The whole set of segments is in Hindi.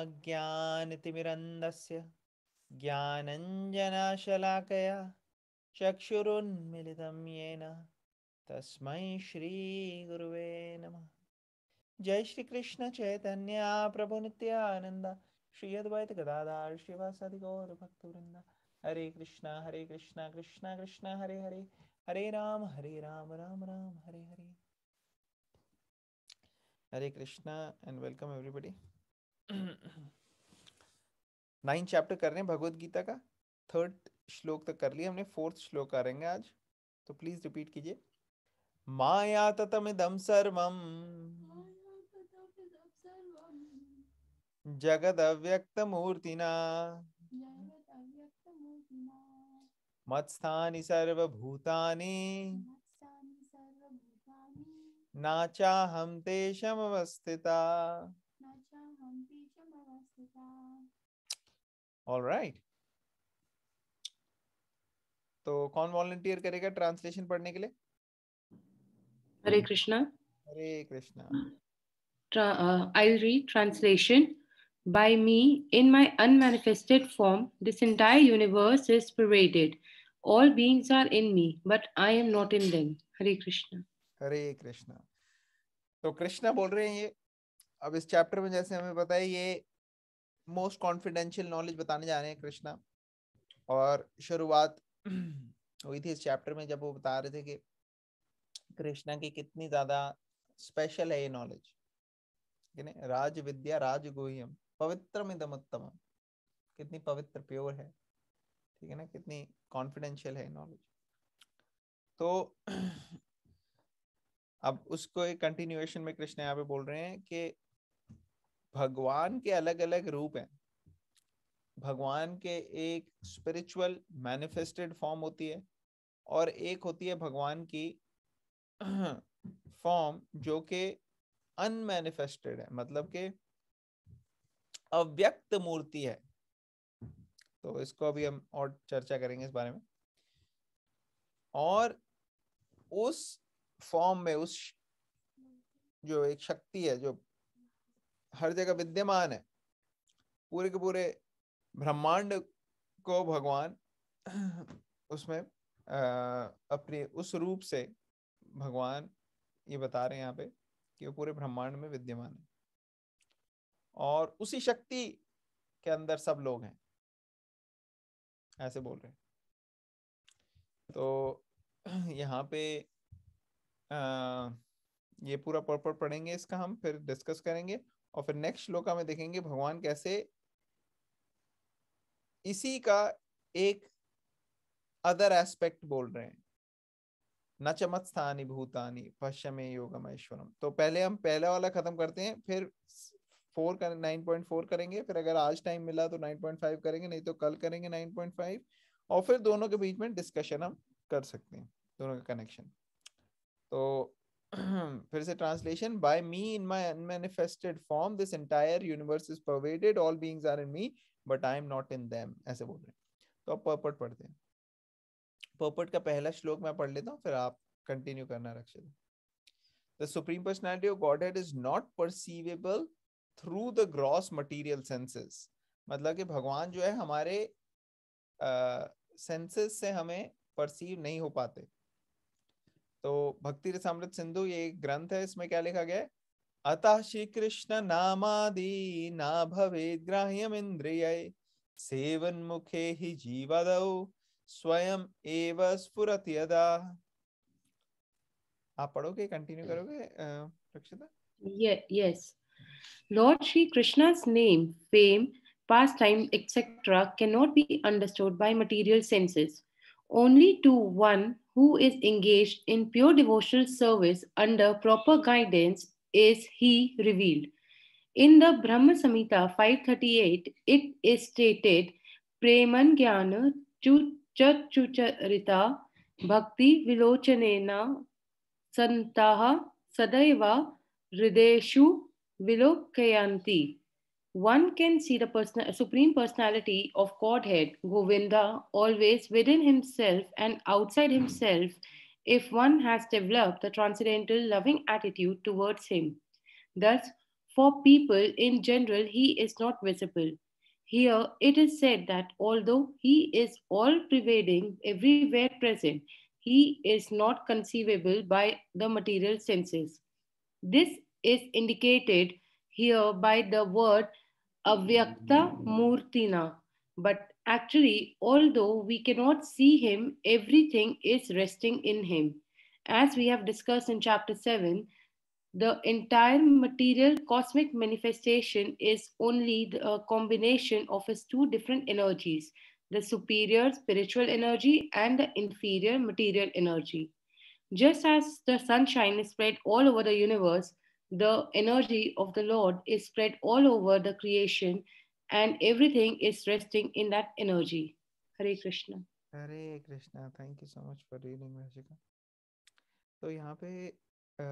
ओमज्ञानतिमिरन्दस्य ज्ञानञ्जनशलाकया चक्षुरुन्मिलितं येन। तस्मै श्रीगुरुवे नमः। जय Shri Krishna Chaitanya Prabhu Shri Advaita Gadadhara शिवासादि Gaura Hare Krishna Hare Krishna Krishna Krishna, Hare Hare. Hare Ram Hare Ram Ram Ram, Hare Hare. Hare Krishna and welcome everybody nine chapter कर रहे हैं भगवत गीता का। थर्ड श्लोक तक कर लिया हमने, फोर्थ श्लोक करेंगे आज। तो प्लीज़ रिपीट कीजिए। माया ततमिदं सर्वम्। जगदव्यक्तमूर्तिना मत्स्थानि सर्वभूतानि। न चाहं तेषमवस्थिता। ऑल राइट तो कौन वॉलंटियर करेगा ट्रांसलेशन पढ़ने के लिए? Hare Krishna. Hare Krishna. I read translation by me in my unmanifested form this entire universe is pervaded all beings are in me but I am not in them Hare Krishna Hare Krishna तो कृष्णा बोल रहे हैं ये। अब इस चैप्टर में जैसे हमें पता ये मोस्ट कॉन्फिडेंशियल नॉलेज बताने जा रहे हैं कृष्णा। और शुरुआत हुई थी इस चैप्टर में जब वो बता रहे थे कि कृष्णा की कितनी ज़्यादा स्पेशल है ये नॉलेज राज विद्या राज गोह्यम पवित्र मिदमोत्तम कितनी पवित्र प्योर है। ठीक है ना? कितनी कॉन्फिडेंशियल है नॉलेज तो अब उसको एक कंटिन्यूएशन में कृष्ण यहाँ पे बोल रहे हैं कि भगवान के अलग अलग रूप हैं। भगवान के एक स्पिरिचुअल मैनिफेस्टेड फॉर्म होती है और एक होती है भगवान की फॉर्म जो कि अनमैनिफेस्टेड है मतलब के अव्यक्त मूर्ति है। तो इसको अभी हम और चर्चा करेंगे इस बारे में। और उस फॉर्म में, उस जो एक शक्ति है, जो हर जगह विद्यमान है। पूरे के पूरे ब्रह्मांड को भगवान उसमें अपने उस रूप से भगवान ये बता रहे हैं यहाँ पे कि वो पूरे ब्रह्मांड में विद्यमान है। और उसी शक्ति के अंदर सब लोग हैं। ऐसे बोल रहे हैं। तो यहाँ पे आ, ये पूरा पर्पट पढ़ेंगे इसका हम फिर डिस्कस करेंगे। और फिर नेक्स्ट श्लोका में देखेंगे भगवान कैसे इसी का एक अदर एस्पेक्ट बोल रहे हैं। न चमत्थानी भूतानी पश्चिमे योगम तो पहले हम पहला वाला खत्म करते हैं, फिर फोर कर नाइन पॉइंट फोर करेंगे, फिर अगर आज टाइम मिला तो नाइन पॉइंट फाइव करेंगे, नहीं तो कल करेंगे नाइन पॉइंट फाइव और फिर दोनों के बीच में डिस्कशन हम कर सकते हैं, दोनों का कनेक्शन तो फिर से translation by me in my unmanifested form this entire universe is pervaded all beings are in me but I am not in them ऐसे बोल रहे हैं। तो अब पर्पट पढ़ते हैं। पर्पट का पहला श्लोक मैं पढ़ लेता हूँ फिर आप कंटिन्यू करना Rakshit. The supreme personality of Godhead is not perceivable through the gross material senses. मतलब कि भगवान जो है हमारे सेंसेस uh, से हमें परसीव नहीं हो पाते। तो भक्ति रसामृत सिंधु ये एक ग्रंथ है इसमें क्या लिखा गया है? अतः श्री कृष्ण नामादि ना भवे ग्राह्यम इंद्रिय सेवन मुखे ही जीवदौ स्वयं एव स्फुरत यदा। आप पढ़ोगे? कंटिन्यू करोगे रक्षिता? Yes. Lord shri krishna's name fame pastime etc cannot be understood by material senses. Only to one who is engaged in pure devotional service under proper guidance is he revealed in the brahma samhita 538 it is stated preman jnana चुचरिता भक्ति विलोचनेन सन्ताः सदैव हृदयेषु विलोकयन्ति one can see the person, supreme personality of Godhead, Govinda, always within himself and outside hmm. himself if one has developed the transcendental loving attitude towards him. Thus, For people in general, he is not visible. Here it is said that although he is all pervading, everywhere present, he is not conceivable by the material senses. This is indicated here by the word avyakta murtina. But actually, although we cannot see him, everything is resting in him. As we have discussed in chapter 7, the entire material cosmic manifestation is only the combination of his two different energies the superior spiritual energy and the inferior material energy. Just as the sunshine is spread all over the universe, the energy of the Lord is spread all over the creation and everything is resting in that energy. Hare Krishna. Hare Krishna thank you so much for reading Rashika तो यहाँ पे अ,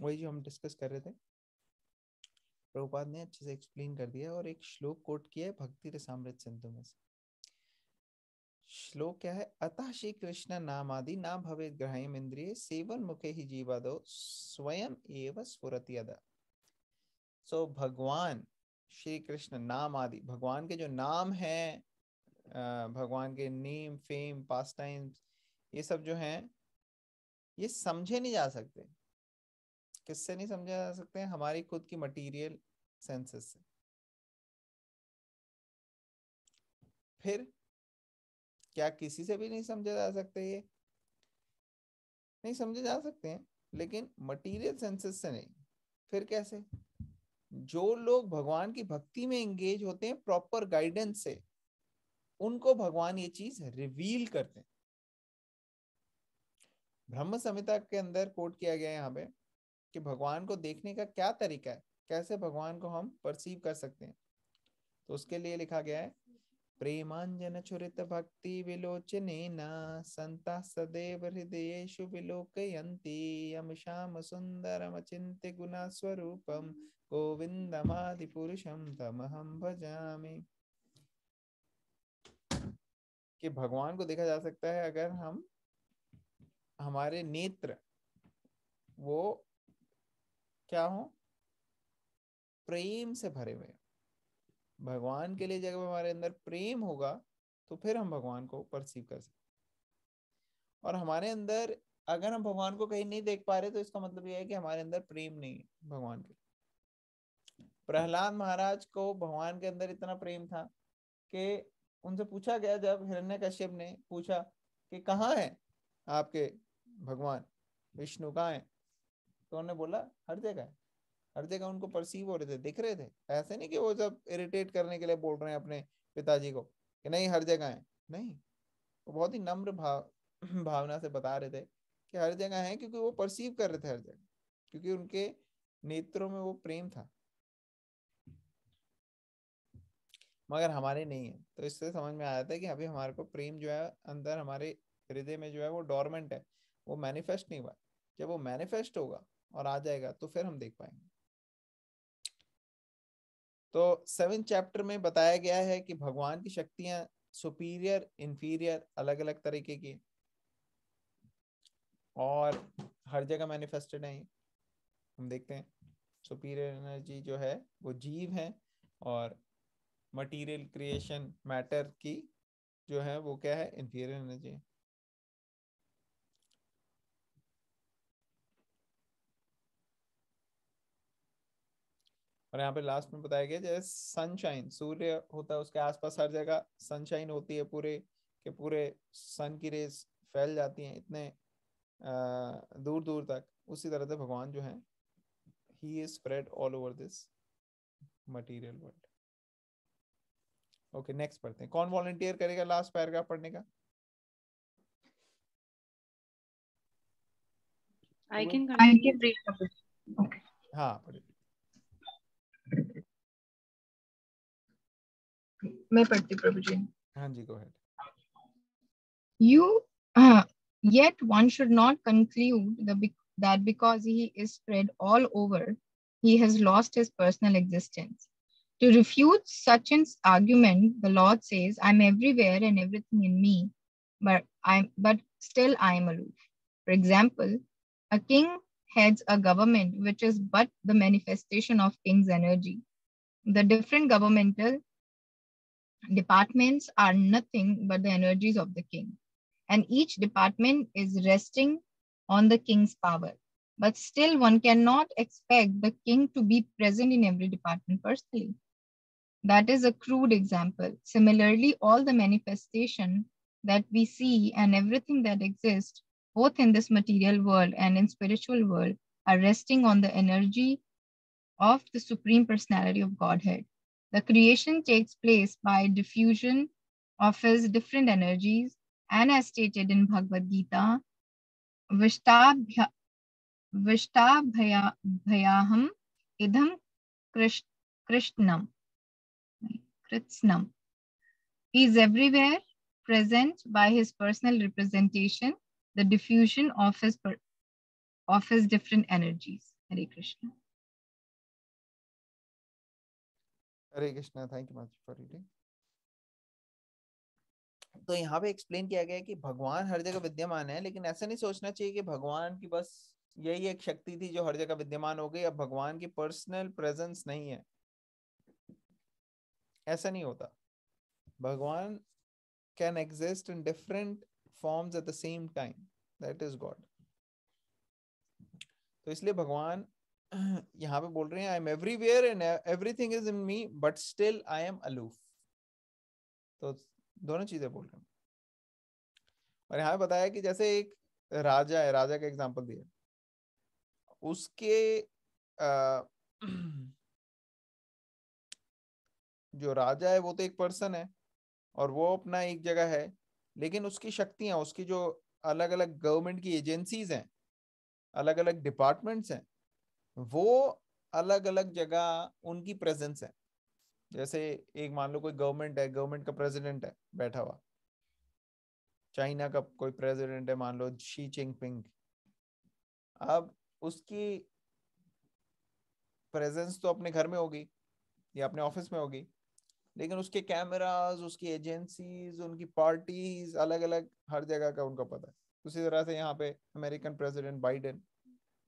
वही जो हम डिस्कस कर रहे थे प्रभुपाद ने अच्छे से एक्सप्लेन कर दिया और एक श्लोक कोट किया है भक्ति रसामृत सिंधु में से श्लोक क्या है? अतः श्री कृष्ण नाम आदि ना भवे ग्रहम इंद्रिय सेवन मुखे ही जीवादो स्वयं एव स्फुरति अदा सो भगवान श्री कृष्ण नाम आदि भगवान के जो नाम है भगवान के नेम फेम पास टाइम्स ये सब जो हैं, ये समझे नहीं जा सकते। किससे नहीं समझे जा सकते? हमारी खुद की मटेरियल सेंसेस से। फिर क्या किसी से भी नहीं समझे जा सकते ये? नहीं समझे जा सकते हैं, लेकिन मटेरियल सेंसेस से नहीं। फिर कैसे? जो लोग भगवान की भक्ति में एंगेज होते हैं प्रॉपर गाइडेंस से, उनको भगवान ये चीज़ रिवील करते हैं। ब्रह्म संहिता के अंदर कोट किया गया है यहाँ पे कि भगवान को देखने का क्या तरीका है? कैसे भगवान को हम परसीव कर सकते हैं? तो उसके लिए लिखा गया है प्रेमांजन चुरित भक्ति विलोचने न संता सदैव हृदयेषु विलोकयन्ति। यम श्याम सुंदरम चिंत्य गुणा स्वरूपम गोविंदमादि पुरुषम तमहम भजामि। कि भगवान को देखा जा सकता है, अगर हम, हमारे नेत्र, वो क्या हो? प्रेम से भरे हुए भगवान के लिए जब हमारे अंदर प्रेम होगा तो फिर हम भगवान को परसीव कर सकते और हमारे अंदर, अगर हम भगवान को कहीं नहीं देख पा रहे तो इसका मतलब यह है कि हमारे अंदर प्रेम नहीं है भगवान के प्रहलाद महाराज को भगवान के अंदर इतना प्रेम था कि उनसे पूछा गया, जब हिरण्य कश्यप ने पूछा कि कहाँ है आपके भगवान? विष्णु कहाँ है? तो उन्होंने बोला, हर जगह है। हर जगह उनको परसीव हो रहे थे, दिख रहे थे। ऐसे नहीं कि वो जब इरिटेट करने के लिए बोल रहे हैं अपने पिताजी को कि नहीं हर जगह है। नहीं, वो बहुत ही नम्र भाव भावना से बता रहे थे कि हर जगह है क्योंकि वो परसीव कर रहे थे हर जगह क्योंकि उनके नेत्रों में वो प्रेम था। मगर हमारे नहीं है। तो इससे समझ में आया था कि अभी हमारे को प्रेम जो है, अंदर हमारे हृदय में जो है वो डॉर्मेंट है, वो मैनिफेस्ट नहीं हुआ। जब वो मैनिफेस्ट होगा और आ जाएगा तो फिर हम देख पाएँगे। तो सेवन चैप्टर में बताया गया है कि भगवान की शक्तियाँ सुपीरियर इंफीरियर अलग अलग तरीके की। और हर जगह मैनिफेस्टेड है। हम देखते हैं। सुपीरियर एनर्जी जो है, वो जीव है और मटेरियल क्रिएशन मैटर की जो है, वो क्या है? इंफीरियर एनर्जी और यहाँ पे लास्ट में बताया गया जैसे सनशाइन सूर्य होता है उसके आसपास हर जगह सनशाइन होती है पूरे के पूरे सन की रेस फैल जाती हैं इतने दूर दूर तक। उसी तरह से भगवान जो है he is spread all over this material world okay next पढ़ते हैं। कौन वॉलंटियर करेगा लास्ट पैराग्राफ पढ़ने का? Can I can read the Okay. हाँ पढ़िए। मैं पढ़ती प्रभु जी हाँ जी go ahead You, uh, yet one should not conclude the, bec- that because he is spread all over, he has lost his personal existence. To refute such an argument, the Lord says, "I'm everywhere and everything in me, but I'm but still I am aloof." For example, a king heads a government which is but the manifestation of king's energy. The different governmental departments are nothing but the energies of the king. And each department is resting on the king's power. But still, one cannot expect the king to be present in every department personally. That is a crude example. Similarly, all the manifestation that we see and everything that exists, both in this material world and in spiritual world, are resting on the energy of the Supreme Personality of Godhead. The creation takes place by diffusion of his different energies, and as stated in Bhagavad Gita, Vishtabhya, Vishtabhyaham idham Krishnam. Kritsnam. He is everywhere present by his personal representation, the diffusion of his, of his different energies. Hare Krishna. Hare Krishna thank you much for reading तो यहाँ पे एक्सप्लेन किया गया है कि भगवान हर जगह विद्यमान है, लेकिन ऐसा नहीं सोचना चाहिए कि भगवान की बस यही एक शक्ति थी जो हर जगह विद्यमान हो गई, अब भगवान की पर्सनल प्रेजेंस नहीं है। ऐसा नहीं होता। भगवान can exist in different forms at the same time that is God तो इसलिए भगवान यहाँ पे बोल रहे हैं I am everywhere and everything is in me but still I am aloof तो दोनों चीज़ें बोल रहे हैं। और यहाँ पे बताया कि जैसे एक राजा है राजा का एग्जांपल दिया। उसके आ, जो राजा है वो तो एक पर्सन है और वो अपना एक जगह है लेकिन उसकी शक्तियाँ उसकी जो अलग अलग गवर्नमेंट की एजेंसीज हैं अलग अलग डिपार्टमेंट्स हैं वो अलग अलग जगह उनकी प्रेजेंस है। जैसे एक मान लो कोई गवर्नमेंट है गवर्नमेंट का प्रेसिडेंट है, बैठा हुआ। चाइना का कोई प्रेसिडेंट है, मान लो शी चिंगपिंग अब उसकी प्रेजेंस तो अपने घर में होगी या अपने ऑफ़िस में होगी, लेकिन उसके कैमराज उसकी एजेंसीज उनकी पार्टीज़ अलग अलग हर जगह का उनका पता है। उसी तरह से यहाँ पे अमेरिकन प्रेसिडेंट बाइडेन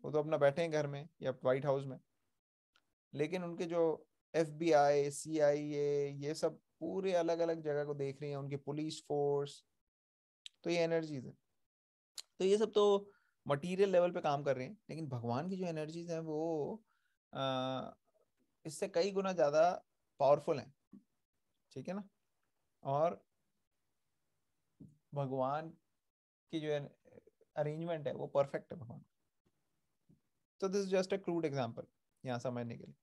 वो तो अपना बैठे हैं घर में या व्हाइट हाउस में। लेकिन उनके जो एफ़ बी आई सी आई ए ये सब पूरे अलग अलग जगह को देख रही हैं उनकी पुलिस फोर्स तो ये एनर्जीज है। तो ये सब तो मटेरियल लेवल पे काम कर रहे हैं लेकिन भगवान की जो एनर्जीज हैं वो आ, इससे कई गुना ज़्यादा पावरफुल हैं। ठीक है ना? और भगवान की जो अरेंजमेंट है वो परफेक्ट है भगवान। So this just a crude example यहाँ समझने के लिए।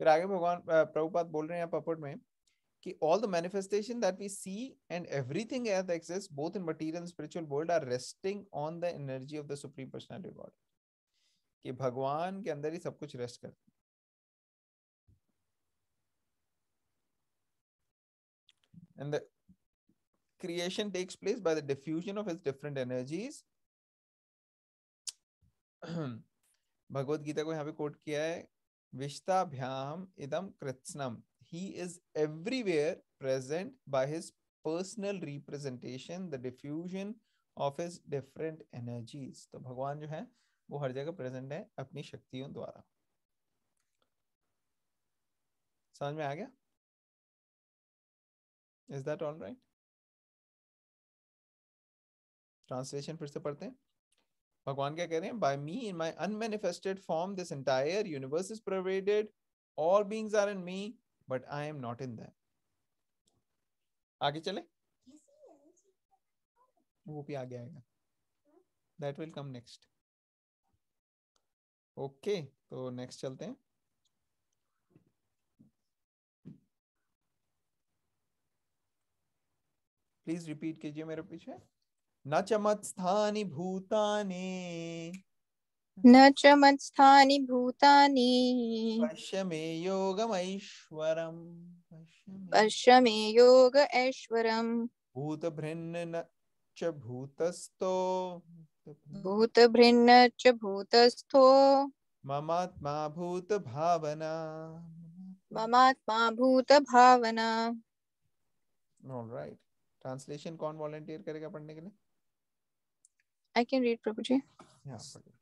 फिर आगे भगवान प्रभुपात बोल रहे हैं पपट में कि all the manifestation that we see and everything as exist both in material spiritual world are resting on the energy of the supreme personality God कि भगवान के अंदर ही सब कुछ रेस्ट करते हैं। And the creation takes place by the diffusion of his different energies Bhagavad Gita को यहाँ पे कोट किया है विश्ताभ्याम इदम कृत्स्नम। He is everywhere present by his personal representation, the diffusion of his different energies. तो भगवान जो है, वो हर जगह प्रेजेंट है अपनी शक्तियों द्वारा। समझ में आ गया? Is that all right translation फिर से पढ़ते हैं। भगवान क्या कह रहे हैं by me in my unmanifested form this entire universe is provided all beings are in me but I am not in that आगे चले? वो भी आगे आएगा। That will come next okay तो नेक्स्ट चलते हैं। प्लीज़ रिपीट कीजिए मेरे पीछे। न च मत्स्थानि भूतानि। न च मत्स्थानि भूतानि। पश्य मे योगमैश्वरम्। पश्य मे योग ऐश्वरम्। भूतभृन्न च भूतस्थो। भूतभृन्न च भूतस्थो। ममात्मा भूतभावना ममात्मा भूतभावना ऑल राइट ट्रांसलेशन कौन वॉलंटियर करेगा पढ़ने के लिए? I can read Prabhuji. यहाँ पढ़िए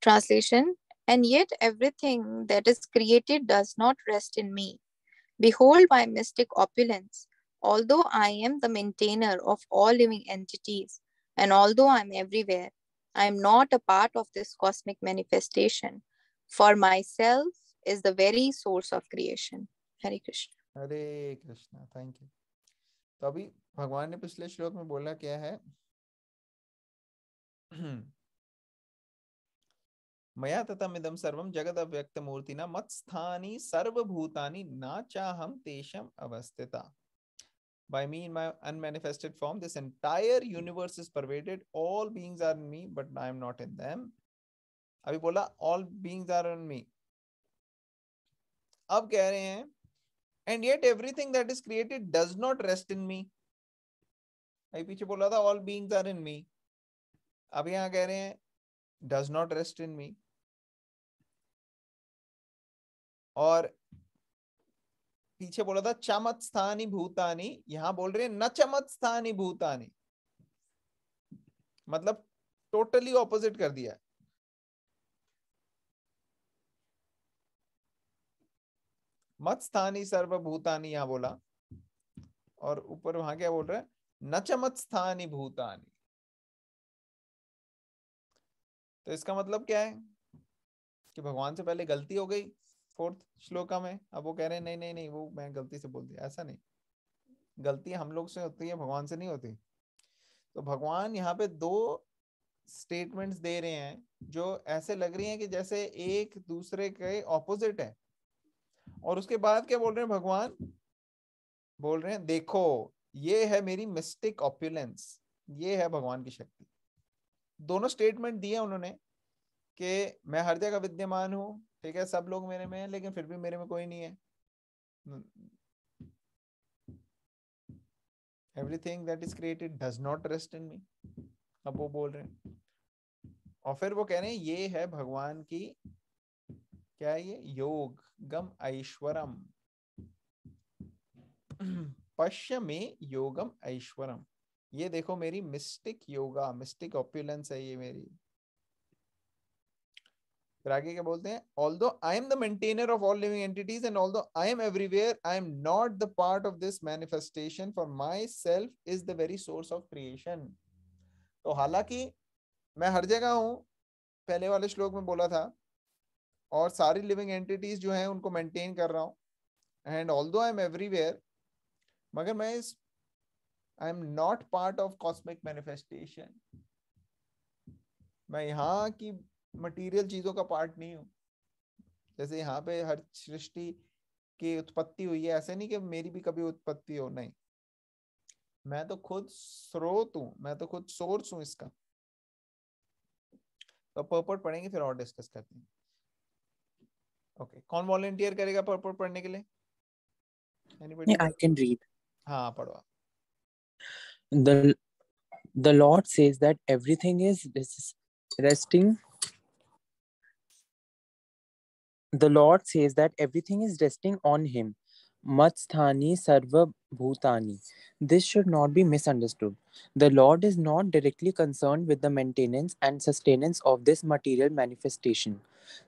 Translation And yet everything that is created does not rest in me. Behold my mystic opulence. Although I am the maintainer of all living entities, and although I am everywhere, I am not a part of this cosmic manifestation. For myself is the very source of creation. Hare Krishna. Hare Krishna thank you तो अभी भगवान ने पिछले श्लोक में बोला क्या है मया ततम इदम सर्वम जगद अव्यक्त मूर्ति न मत्स्थानी सर्वभूतानि न अवस्थिता by me in my unmanifested form this entire universe is pervaded all beings are in me but i am not in them अभी बोला all beings are in me अब कह रहे हैं अभी पीछे बोला था all beings are in me अब यहाँ कह रहे हैं does not rest in me और पीछे बोला था चमत स्थानी भूतानी। यहाँ बोल रहे हैं, न चमत स्थानी भूतानी। मतलब टोटली ऑपोजिट कर दिया मत स्थानी सर्वभूतानी, यहाँ बोला। और ऊपर वहाँ क्या बोल रहा है, न चमत स्थानी भूतानी। तो इसका मतलब क्या है? कि भगवान से पहले गलती हो गई फोर्थ श्लोका में। अब वो कह रहे हैं, नहीं नहीं नहीं, वो मैं गलती से बोल दिया, ऐसा नहीं। गलती हम लोग से होती है, भगवान से नहीं होती। तो भगवान यहाँ पे दो स्टेटमेंट्स दे रहे हैं, जो ऐसे लग रही हैं कि जैसे एक दूसरे के ऑपोजिट है। और उसके बाद क्या बोल रहे हैं भगवान? बोल रहे हैं, देखो, ये है मेरी मिस्टिक ऑप्यूलेंस ये है भगवान की शक्ति। दोनों स्टेटमेंट दिए उन्होंने कि मैं हर जगह विद्यमान हूँ, ठीक है, सब लोग मेरे में है, लेकिन फिर भी मेरे में कोई नहीं है। Everything that is created does not rest in me अब वो बोल रहे हैं। और फिर वो कह रहे हैं, ये है भगवान की, क्या है ये? योग गम ऐश्वरम। पश्य में योगम ऐश्वरम। ये देखो मेरी मिस्टिक योगा मिस्टिक ऑप्युलेंस है ये मेरी। फिर आगे क्या बोलते हैं? Although I am the maintainer of all living entities and although I am everywhere I am not the part of this manifestation for my self is the very source of creation तो हालाँकि मैं हर जगह हूँ, पहले वाले श्लोक में बोला था, और सारी लिविंग एंटिटीज जो हैं उनको मेंटेन कर रहा हूँ and although I am everywhere मगर मैं इस I am not part of cosmic manifestation मैं यहाँ की मटेरियल चीज़ों का पार्ट नहीं हूँ। जैसे यहाँ पे हर सृष्टि की उत्पत्ति हुई है ऐसे नहीं कि मेरी भी कभी उत्पत्ति हो नहीं। मैं तो खुद स्रोत हूँ मैं तो खुद सोर्स हूँ इसका। तो पर्पट पढ़ेंगे फिर और डिस्कस करते हैं। Okay okay. कौन वॉलेंटियर करेगा पर्पट पढ़ने के लिए? आई कैन रीड हाँ पढ़ो the the lord says that everything is resting. The lord says that everything is resting on him matsthani sarva bhutani this should not be misunderstood. The lord is not directly concerned with the maintenance and sustenance of this material manifestation.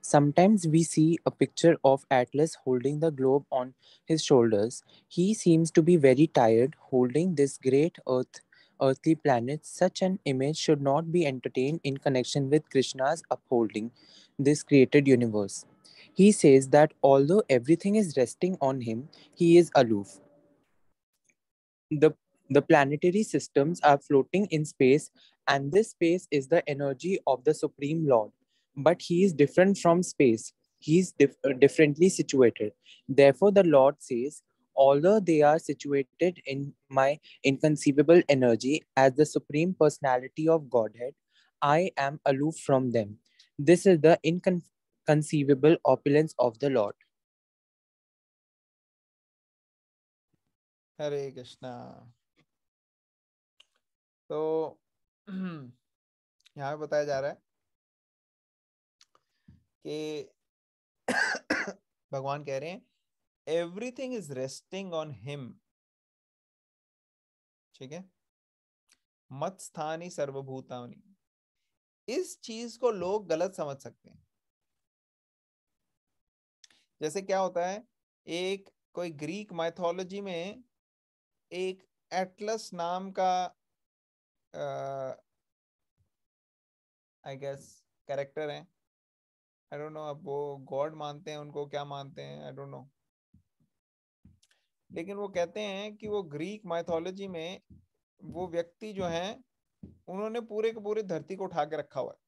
Sometimes we see a picture of atlas holding the globe on his shoulders. He seems to be very tired holding this great earth earthly planet. Such an image should not be entertained in connection with krishna's upholding this created universe he says that although everything is resting on him, he is aloof. The, the planetary systems are floating in space, and this space is the energy of the Supreme Lord. But he is different from space, he is dif- uh, differently situated. Therefore, the Lord says, Although they are situated in my inconceivable energy as the Supreme Personality of Godhead, I am aloof from them. This is the incon- conceivable opulence of the Lord. हरे कृष्णा तो यहाँ बताया जा रहा है कि भगवान कह रहे हैं everything is resting on him ठीक है? मत स्थानी सर्वभूतानी। इस चीज़ को लोग गलत समझ सकते हैं। जैसे क्या होता है, एक कोई ग्रीक माइथोलॉजी में एक एटलस नाम का आई गेस कैरेक्टर है। आई डोंट नो अब वो गॉड मानते हैं, उनको क्या मानते हैं आई डोंट नो लेकिन वो कहते हैं कि वो ग्रीक माइथोलॉजी में वो व्यक्ति जो है, उन्होंने पूरे के पूरे धरती को उठा के रखा हुआ है।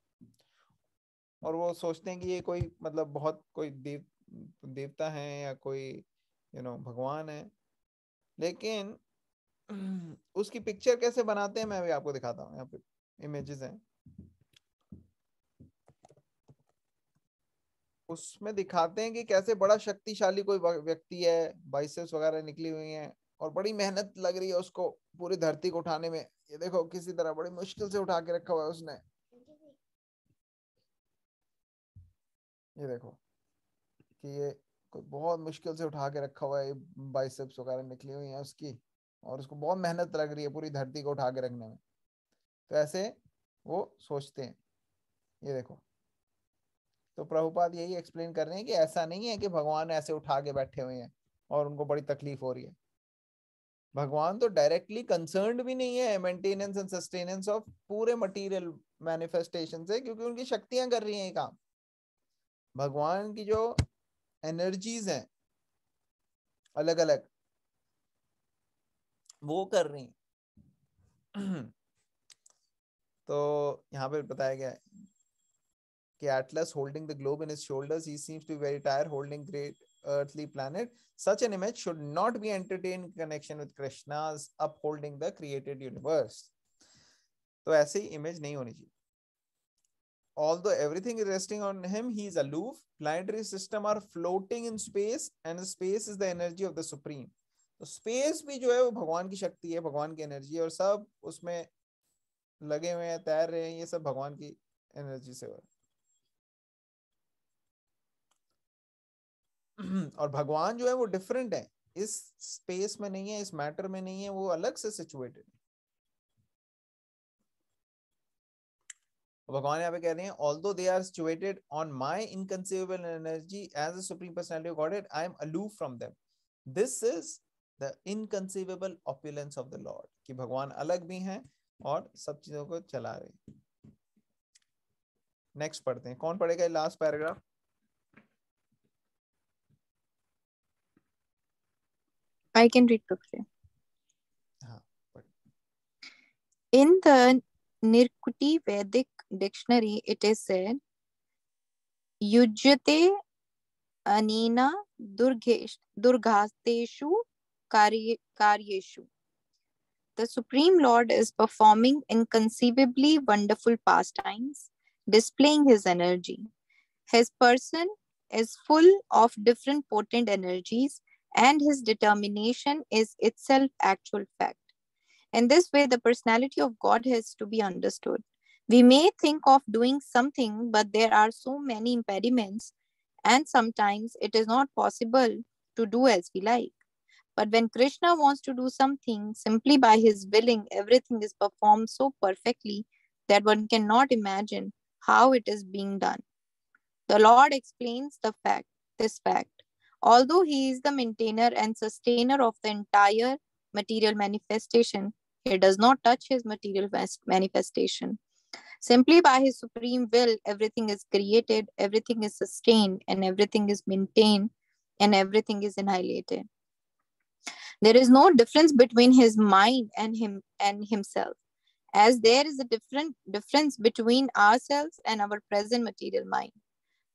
और वो सोचते हैं कि ये कोई मतलब बहुत कोई देव देवता है या कोई यू you नो know, भगवान है। लेकिन उसकी पिक्चर कैसे बनाते हैं मैं अभी आपको दिखाता हूँ। यहाँ पे इमेजेस हैं। उसमें दिखाते हैं कि कैसे बड़ा शक्तिशाली कोई व्यक्ति है बाइसेप्स वगैरह निकली हुई हैं और बड़ी मेहनत लग रही है उसको पूरी धरती को उठाने में। ये देखो किसी तरह बड़ी मुश्किल से उठा के रखा हुआ है उसने। ये देखो। कि ये कोई बहुत मुश्किल से उठा के रखा हुआ है बाइसेप्स वगैरह निकली हुई है उसकी और उसको बहुत मेहनत लग रही है पूरी धरती को उठा के रखने में। तो ऐसे वो सोचते हैं। ये देखो। तो प्रभुपाद यही एक्सप्लेन कर रहे हैं कि ऐसा नहीं है कि भगवान ऐसे उठा के बैठे हुए हैं और उनको बड़ी तकलीफ़ हो रही है। भगवान तो डायरेक्टली कंसर्न भी नहीं है मेंटेनेंस एंड सस्टेनेंस ऑफ़ पूरे मटेरियल मैनिफेस्टेशन से, क्योंकि उनकी शक्तियाँ कर रही हैं ये काम। भगवान की जो एनर्जीज हैं। अलग अलग वो कर रही तो यहाँ पे बताया गया कि Atlas holding the globe in shoulders he seems to very tire holding great earthly planet such an image should not be entertain connection with Krishna's upholding the created universe तो ऐसे ही इमेज नहीं होनी चाहिए। Although everything is resting on him he is aloof planetary system are floating in space and space is the energy of the supreme तो स्पेस भी जो है वो भगवान की शक्ति है भगवान की एनर्जी और सब उसमें लगे हुए हैं तैर रहे हैं ये सब भगवान की एनर्जी से हो और भगवान जो है वो डिफरेंट है इस स्पेस में नहीं है इस मैटर में नहीं है वो अलग से सिचुएटेड है भगवान यहाँ पे कह रहे हैं although they are situated on my inconceivable energy as a supreme personality God I am aloof from them this is the inconceivable opulence of the lord कि भगवान अलग भी हैं और सब चीज़ों को चला रहे नेक्स्ट पढ़ते हैं। कौन पढ़ेगा last paragraph I can read Prabhupada. In the Nirkuti Vedic dictionary, it is said, Yujyate anina durghasteshu karyeshu. The Supreme Lord is performing inconceivably wonderful pastimes, displaying his energy. His person is full of different potent energies, and his determination is itself actual fact. In this way, the personality of God has to be understood. We may think of doing something, but there are so many impediments, and sometimes it is not possible to do as we like. But when Krishna wants to do something, simply by his willing, everything is performed so perfectly that one cannot imagine how it is being done. The Lord explains the fact, this fact. Although he is the maintainer and sustainer of the entire material manifestation, he does not touch his material manifestation. Simply by his supreme will, everything is created, everything is sustained, and everything is maintained, and everything is annihilated. There is no difference between his mind and him and himself. As there is a different difference between ourselves and our present material mind.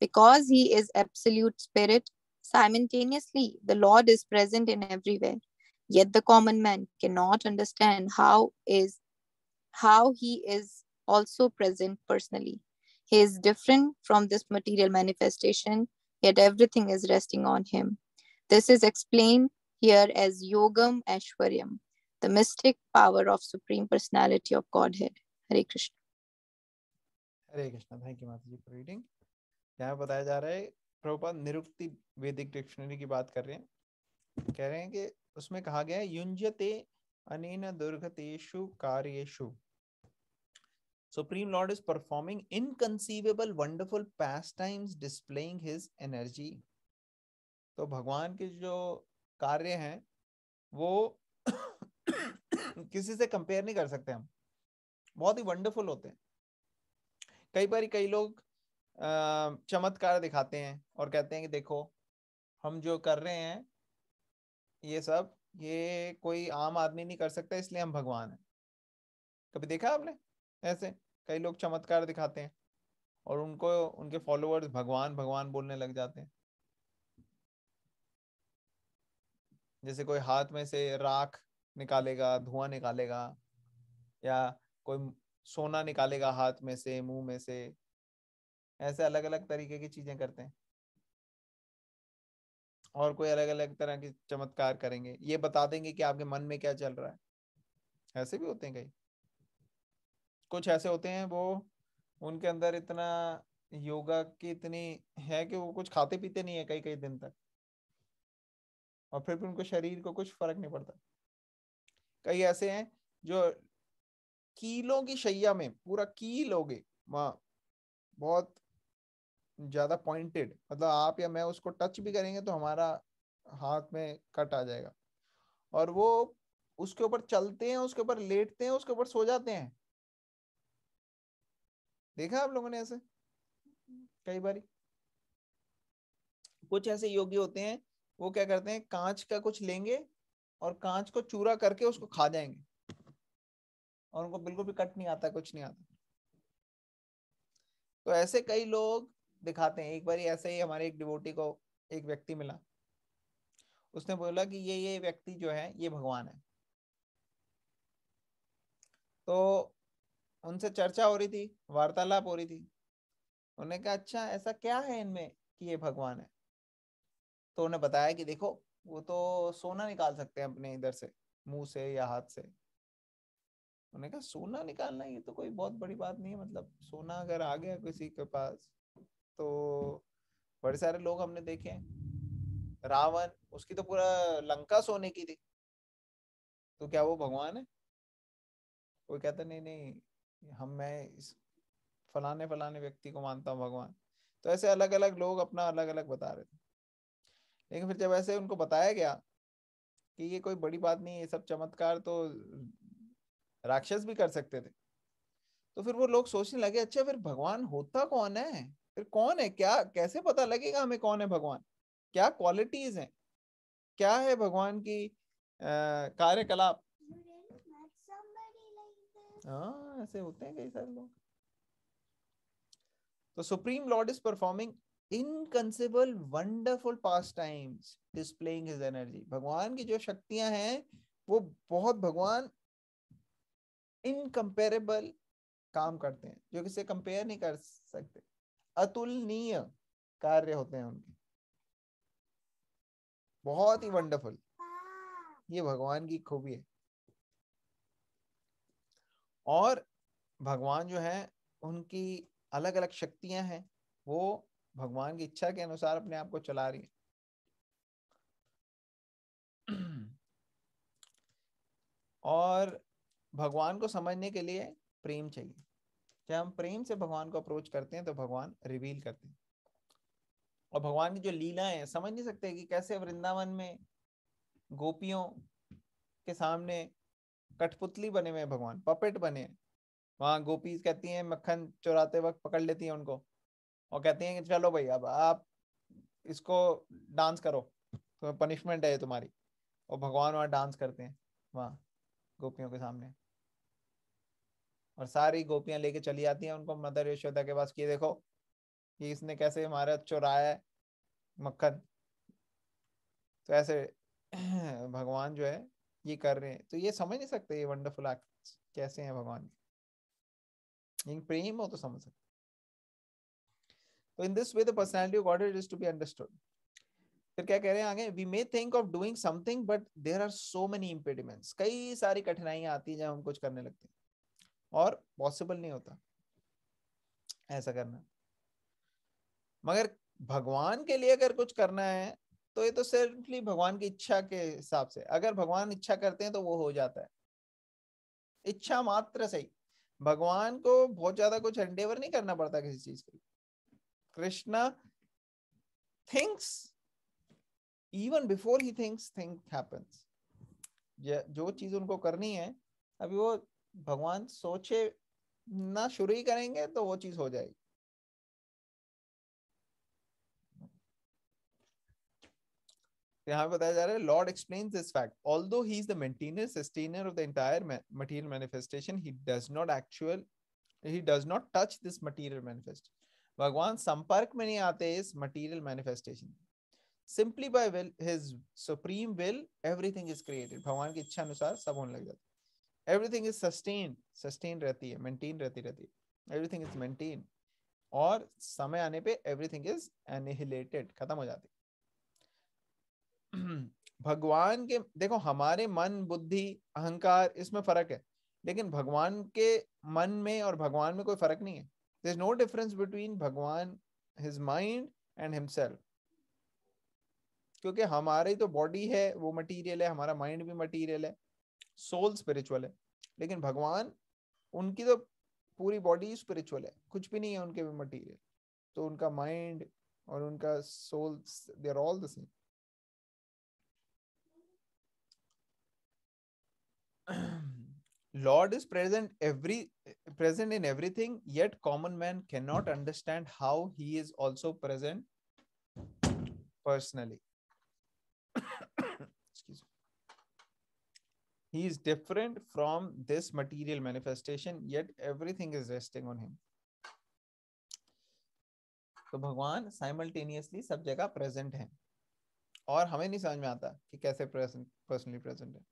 Because he is absolute spirit simultaneously the lord is present in everywhere. Yet the common man cannot understand how is how he is also present personally he is different from this material manifestation yet everything is resting on him this is explained here as Yogam Ashwaryam, the mystic power of Supreme Personality of Godhead. Hare Krishna. Hare Krishna. Thank you, Mataji, for reading. यहाँ बताया जा रहा है प्रभुपाद निरुक्ति वैदिक डिक्शनरी की बात कर रहे हैं कह रहे हैं कि उसमें कहा गया है युंजते अनेन दुर्गतेषु कार्येषु Supreme Lord is performing inconceivable, wonderful pastimes, displaying his energy. तो भगवान के जो कार्य हैं वो किसी से कंपेयर नहीं कर सकते हम। बहुत ही वंडरफुल होते हैं। कई बार कई लोग चमत्कार दिखाते हैं और कहते हैं कि देखो हम जो कर रहे हैं ये सब ये कोई आम आदमी नहीं कर सकता इसलिए हम भगवान हैं। कभी देखा आपने? ऐसे कई लोग चमत्कार दिखाते हैं और उनको, उनके फॉलोअर्स भगवान भगवान बोलने लग जाते हैं। जैसे कोई हाथ में से राख निकालेगा, धुआँ निकालेगा या कोई सोना निकालेगा हाथ में से, मुँह में से, ऐसे अलग अलग तरीके की चीज़ें करते हैं। और कोई अलग अलग तरह के चमत्कार करेंगे। ये बता देंगे कि आपके मन में क्या चल रहा है। ऐसे भी होते हैं कई। कुछ ऐसे होते हैं वो उनके अंदर इतना योगा की इतनी है कि वो कुछ खाते पीते नहीं है कई कई दिन तक। और फिर भी उनको शरीर को कुछ फ़र्क नहीं पड़ता। कई ऐसे हैं जो कीलों की शैया में, पूरा कील हो गए, वहाँ, बहुत ज़्यादा पॉइंटेड मतलब आप या मैं उसको टच भी करेंगे तो हमारा हाथ में कट आ जाएगा। और वो उसके ऊपर चलते हैं, उसके ऊपर लेटते हैं, उसके ऊपर सो जाते हैं। देखा आप लोगों ने ऐसे? कई बारी? कुछ ऐसे योगी होते हैं, वो क्या करते हैं, कांच का कुछ लेंगे और कांच को चूरा करके उसको खा जाएँगे। और उनको बिल्कुल भी कट नहीं आता, कुछ नहीं आता। तो ऐसे कई लोग दिखाते हैं। एक बार ऐसे ही हमारे एक डिवोटी को एक व्यक्ति मिला। उसने बोला कि ये ये व्यक्ति जो है, ये भगवान है। तो उनसे चर्चा हो रही थी, वार्तालाप हो रही थी। उन्होंने कहा अच्छा ऐसा क्या है इनमें कि ये भगवान है? तो उन्हें बताया कि देखो, वो तो सोना निकाल सकते हैं अपने इधर से, मुँह से या हाथ से। उन्होंने कहा, सोना निकालना ये तो कोई बहुत बड़ी बात नहीं है मतलब सोना अगर आ गया किसी के पास तो बड़े सारे लोग हमने देखे हैं। रावण, उसकी तो पूरा लंका सोने की थी। तो क्या वो भगवान है? कोई कहता, नहीं नहीं हम, मैं इस फलाने फलाने व्यक्ति को मानता हूँ भगवान। तो ऐसे अलग अलग लोग अपना अलग अलग बता रहे थे। लेकिन फिर जब ऐसे उनको बताया गया कि ये कोई बड़ी बात नहीं ये सब चमत्कार तो राक्षस भी कर सकते थे। तो फिर वो लोग सोचने लगे अच्छा फिर भगवान होता कौन है? फिर कौन है? क्या, कैसे पता लगेगा हमें कौन है भगवान? क्या क्वालिटीज हैं? क्या है भगवान की कार्यकलाप? हाँ ऐसे होते हैं कई सारे लोग। तो supreme lord is performing inconceivable wonderful pastimes displaying his energy भगवान की जो शक्तियाँ हैं, वो बहुत भगवान इनकम्पेरेबल काम करते हैं, जो किसी कंपेयर नहीं कर सकते। अतुलनीय कार्य होते हैं उनके। बहुत ही वंडरफुल ये भगवान की खूबी है। और भगवान जो है, उनकी अलग अलग शक्तियाँ हैं, वो भगवान की इच्छा के अनुसार अपने आप को चला रही है। और भगवान को समझने के लिए प्रेम चाहिए। जब हम प्रेम से भगवान को अप्रोच करते हैं तो भगवान रिवील करते हैं। और भगवान की जो लीला है, समझ नहीं सकते कि कैसे वृंदावन में गोपियों के सामने कठपुतली बने हुए भगवान, पपेट बने हैं। वहाँ गोपी कहती हैं, मक्खन चुराते वक्त पकड़ लेती हैं उनको और कहती हैं कि चलो भाई, अब आप इसको डांस करो तो पनिशमेंट है तुम्हारी। और भगवान वहाँ डांस करते हैं, वहाँ गोपियों के सामने। और सारी गोपियाँ लेके चली जाती हैं उनको मदर यशोदा के पास कि देखो कि इसने कैसे हमारा चुराया है मक्खन। तो ऐसे भगवान जो है ये कर रहे हैं। तो ये समझ नहीं सकते ये वंडरफुल एक्ट कैसे हैं भगवान के प्रेम हो तो समझ सकते तो in this way the personality of God is to be understood फिर क्या कह रहे हैं आगे? We may think of doing something but there are so many impediments कई सारी कठिनाइयाँ आती हैं जब हम कुछ करने लगते हैं। और पॉसिबल नहीं होता। ऐसा करना। मगर भगवान के लिए अगर कुछ करना है तो ये तो सिर्फली भगवान की इच्छा के हिसाब से, अगर भगवान इच्छा करते हैं तो वो हो जाता है। इच्छा मात्र सही, भगवान को बहुत ज़्यादा कुछ एंडेवर नहीं करना पड़ता किसी चीज़ के लिए। Krishna thinks even before he thinks think happens जो चीज़ उनको करनी है, अभी वो भगवान सोचे ना शुरू ही करेंगे तो वो चीज़ हो जाएगी। यहाँ बताया जा रहा है lord explains this fact although he is the maintainer sustainer of the entire material manifestation he does not actual he does not touch this material manifest भगवान संपर्क में नहीं आते इस material manifestation simply by will his supreme will everything is created भगवान की इच्छा अनुसार सब होने लग जाता है। एवरीथिंग इज़ सस्टेन सस्टेन रहती है मेंटेन रहती रहती है। एवरीथिंग इज़ मेंटेन और समय आने पे एवरीथिंग इज़ एनिहिलेटेड खत्म हो जाती भगवान के, देखो हमारे मन, बुद्धि, अहंकार, इसमें फ़र्क है। लेकिन भगवान के मन में और भगवान में कोई फ़र्क नहीं है। देर नो डिफरेंस बिटवीन भगवान हिज माइंड एंड हिमसेल्फ क्योंकि हमारी तो बॉडी है, वो मटेरियल है, हमारा माइंड भी मटेरियल है सोल स्पिरिचुअल है। लेकिन भगवान, उनकी तो पूरी बॉडी स्पिरिचुअल है। कुछ भी नहीं है, उनके भी मटेरियल तो उनका माइंड और उनका soul they are all the same Lord is present every present in everything, yet common man cannot understand how he is also present personally. Excuse me. He is different from this material manifestation, yet everything is resting on him. तो भगवान साइमल्टेनियसली सब जगह प्रेजेंट हैं और हमें नहीं समझ में आता कि कैसे प्रेजेंट पर्सनली प्रेजेंट है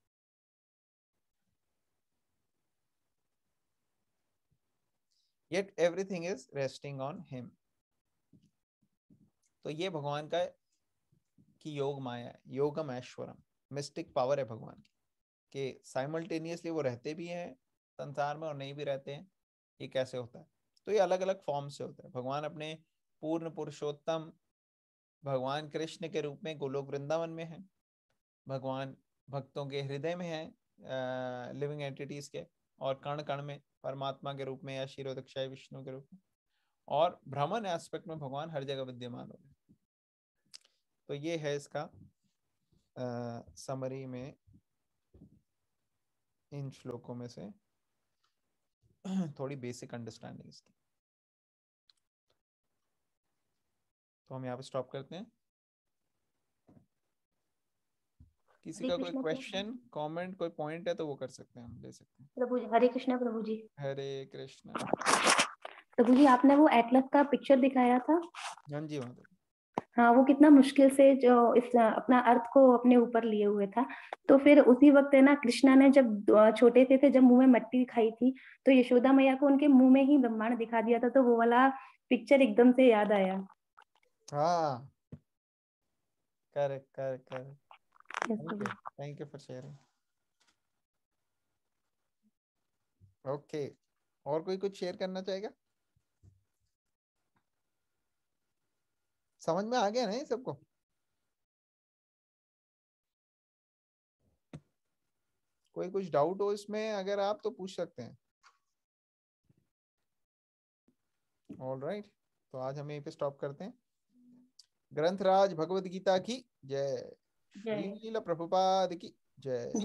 yet everything is resting on him. तो ये भगवान का की योग माया है, योगम ऐश्वरम मिस्टिक पावर है भगवान की, कि साइमल्टेनियसली वो रहते भी हैं संसार में और नहीं भी रहते हैं, ये कैसे होता है? तो ये अलग अलग फॉर्म से होता है। भगवान अपने पूर्ण पुरुषोत्तम भगवान कृष्ण के रूप में गोलोक वृंदावन में है, भगवान भक्तों के हृदय में है लिविंग एंटिटीज के और कण कण में परमात्मा के रूप में या शिरोदक्षाय विष्णु के रूप में। और भ्रमण एस्पेक्ट में भगवान हर जगह विद्यमान हो गए। तो ये है इसका आ, समरी में इन श्लोकों में से थोड़ी बेसिक अंडरस्टैंडिंग इसकी। तो हम यहाँ पे स्टॉप करते हैं। किसी का कोई क्वेश्चन कमेंट कोई पॉइंट है तो वो कर सकते हैं हम ले सकते हैं। प्रभु जी हरे कृष्णा प्रभु जी। हरे कृष्णा। प्रभु जी आपने वो एटलस का पिक्चर दिखाया था? हाँ जी वहाँ। हाँ वो कितना मुश्किल से जो इस अपना अर्थ को अपने ऊपर लिए हुए था। तो फिर उसी वक्त है ना कृष्णा ने जब छोटे थे थे जब मुँह में मट्टी खाई थी तो यशोदा मैया को उनके मुँह में ही ब्रह्मांड दिखा दिया था तो वो वाला पिक्चर एकदम से याद आया। हाँ। Correct correct correct Yes, Thank you. Thank you for sharing. Okay okay. और कोई कुछ शेयर करना चाहेगा समझ में आ गया ना सबको कोई कुछ डाउट हो इसमें अगर आप तो पूछ सकते हैं ऑल राइट right. तो आज हम यहीं पे स्टॉप करते हैं ग्रंथराज भगवत गीता की जय लीला प्रभुपाद की जय